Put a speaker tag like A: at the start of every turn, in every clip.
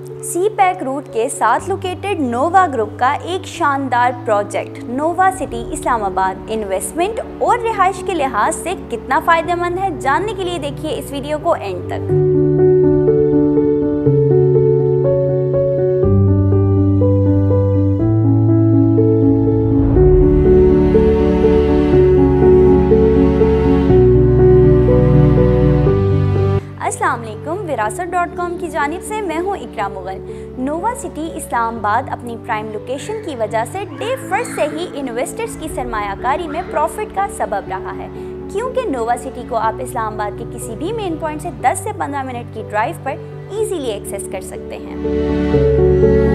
A: सी pack root के साथ located नोवा group का एक शानदार project Nova City Islamabad investment और रिहाइश के लिहाज से कितना फ़ायदेमंद है, जानने के लिए देखिए इस वीडियो को एंड तक। असलम विरासत डॉट कॉम की जानब से मैं हूँ इकरा मुगल। नोवा सिटी, इस्लामाबाद अपनी प्राइम लोकेशन की वजह से डे फ़र्स्ट से ही इन्वेस्टर्स की सरमाकारी में प्रॉफिट का सबब रहा है। क्योंकि नोवा सिटी को आप इस्लामाबाद के किसी भी मेन पॉइंट से 10 से 15 मिनट की ड्राइव पर ईजीली एक्सेस कर सकते हैं।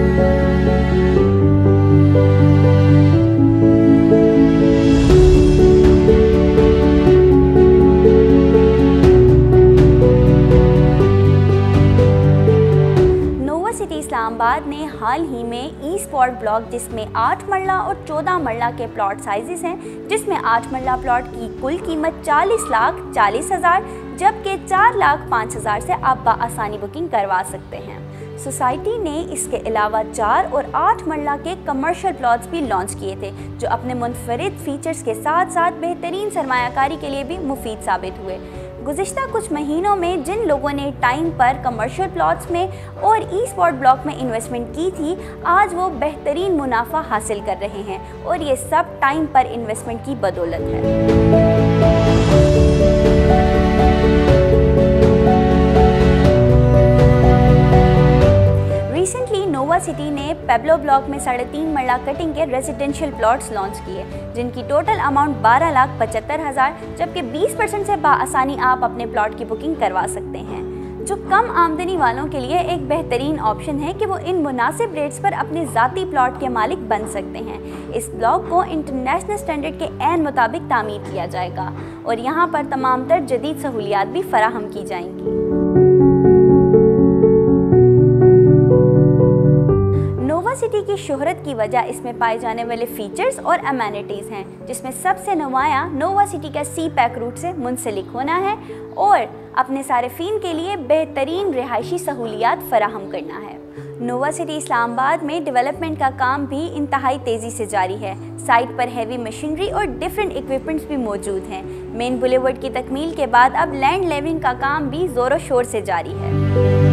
A: सिटी इस्लामाबाद ने हाल ही में ई स्पॉट ब्लॉक जिसमें आठ मरला और चौदह मरला के प्लॉट साइजेस हैं, जिसमें आठ मरला प्लॉट की कुल कीमत चालीस लाख चालीस हज़ार, जबकि चार लाख पाँच हज़ार से आप आसानी बुकिंग करवा सकते हैं। सोसाइटी ने इसके अलावा चार और आठ मरला के कमर्शियल प्लॉट्स भी लॉन्च किए थे, जो अपने मुनफरद फीचर्स के साथ साथ बेहतरीन सरमाकारी के लिए भी मुफीद साबित हुए। गुज्त कुछ महीनों में जिन लोगों ने टाइम पर कमर्शियल प्लॉट्स में और ई स्पॉट ब्लॉक में इन्वेस्टमेंट की थी, आज वो बेहतरीन मुनाफा हासिल कर रहे हैं और ये सब टाइम पर इन्वेस्टमेंट की बदौलत है। नोवा सिटी ने पेब्लो ब्लॉक में साढ़े तीन मरला कटिंग के रेजिडेंशियल प्लॉट्स लॉन्च किए, जिनकी टोटल अमाउंट बारह लाख पचहत्तर हज़ार, जबकि बीस परसेंट से बासानी आप अपने प्लॉट की बुकिंग करवा सकते हैं। जो कम आमदनी वालों के लिए एक बेहतरीन ऑप्शन है कि वो इन मुनासिब रेट्स पर अपने ज़ाती प्लॉट के मालिक बन सकते हैं। इस ब्लॉक को इंटरनेशनल स्टैंडर्ड के एन मुताबिक तामीर किया जाएगा, और यहाँ पर तमाम तर जदीद सहूलियात भी फराहम की जाएँगी। शोहरत की वजह इसमें पाए जाने वाले फीचर्स और अमेनिटीज़ हैं, जिसमें सबसे नुमाया नोवा सिटी का सी पैक रूट से मुंसलिक होना है और अपने सार्फिन के लिए बेहतरीन रिहायशी सहूलियात फराहम करना है। नोवा सिटी इस्लामाबाद में डेवलपमेंट का काम भी इंतहाई तेज़ी से जारी है। साइट पर हैवी मशीनरी और डिफरेंट इक्विपमेंट्स भी मौजूद हैं। मेन बुलेवर्ड की तकमील के बाद अब लैंड लेवलिंग का काम भी ज़ोरों शोर से जारी है।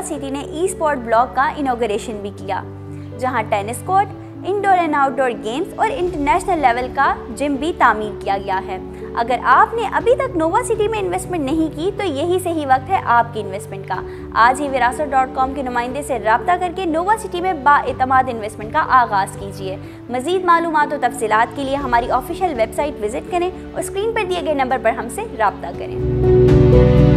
A: नोवा सिटी ने ई स्पॉट ब्लॉक का इनाग्रेशन भी किया, जहाँ tennis court indoor and outdoor games और इंटरनेशनल लेवल का जिम भी तामीर किया गया है। अगर आपने अभी तक नोवा सिटी में इन्वेस्टमेंट नहीं की तो यही सही वक्त है आपकी इन्वेस्टमेंट का। आज ही विरासत डॉट कॉम के नुमाइंदे से रबता करके नोवा सिटी में बातमाद इन्वेस्टमेंट का आगाज़ कीजिए। मजीद मालूम और तफसीत के लिए हमारी ऑफिशियल वेबसाइट विज़िट करें और स्क्रीन पर दिए गए नंबर पर हमसे रबता करें।